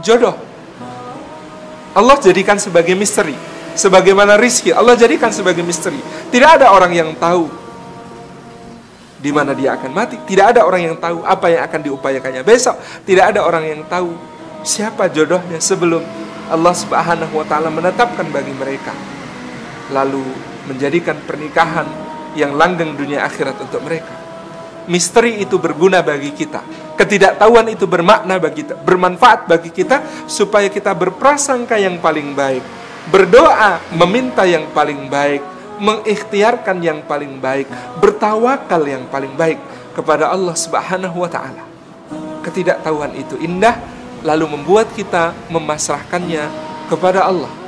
jodoh. Allah jadikan sebagai misteri. Sebagaimana rizki, Allah jadikan sebagai misteri. Tidak ada orang yang tahu di mana dia akan mati. Tidak ada orang yang tahu apa yang akan diupayakannya besok. Tidak ada orang yang tahu siapa jodohnya sebelum Allah Subhanahu wa taala menetapkan bagi mereka. Lalu menjadikan pernikahan yang langgeng dunia akhirat untuk mereka. Misteri itu berguna bagi kita. Ketidaktahuan itu bermakna bagi kita, bermanfaat bagi kita supaya kita berprasangka yang paling baik, berdoa meminta yang paling baik, mengikhtiarkan yang paling baik, bertawakal yang paling baik kepada Allah Subhanahu wa taala. Ketidaktahuan itu indah lalu membuat kita memasrahkannya kepada Allah